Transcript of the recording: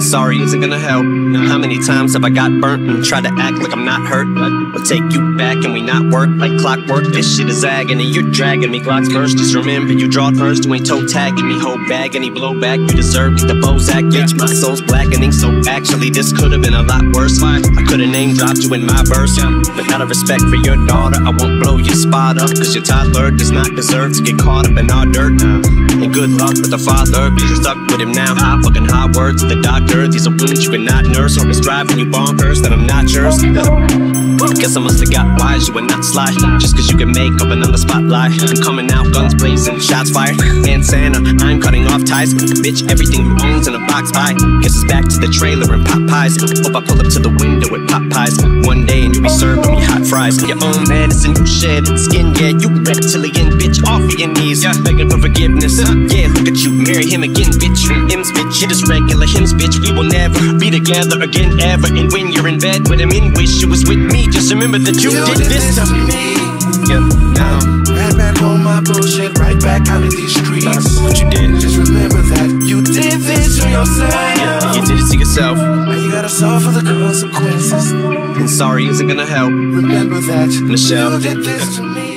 And sorry isn't gonna help. How many times have I got burnt and tried to act like I'm not hurt? I'll take you back and we not work like clockwork. This shit is agony. You're dragging me. Glock's first. Just remember you draw first. You ain't toe tagging me. Whole bag any blowback you deserve. The Bozak, bitch. My soul's blackening. So actually, this could have been a lot worse. I could have name dropped you in my verse. But out of respect for your daughter, I won't blow up. Cause your toddler does not deserve to get caught up in our dirt. And good luck with the father. Be stuck with him now. High fucking high words to the doctor. These are wounds you cannot nurse. Or it's driving you bonkers that I'm not yours. Guess I must have got wise, you were not sly. Just cause you can make up another spotlight. I'm coming out, guns blazing, shots fired. And Santa, I'm cutting off ties. Bitch, everything you own's in a box pie. Guess it's back to the trailer and pop pies. Hope I pull up to the window with pop pies. One day and you'll be serving me hot fries. Your own medicine, you shed skin, yeah. You reptilian bitch, off your knees. Yeah, begging for forgiveness. Yeah, look at you, marry him again, bitch. Hymns, bitch, it is regular hymns, bitch. We will never be together again, ever. And when you're in bed with him, in wish you was with me. Just remember that you, You did this to me. Yeah, now Ran back on my bullshit right back out in these streets. That's what you did. Just remember that you did this to yourself. Yeah, You did it to yourself. Now you gotta suffer the consequences. And sorry isn't gonna help. Remember that Michelle. you did this to me.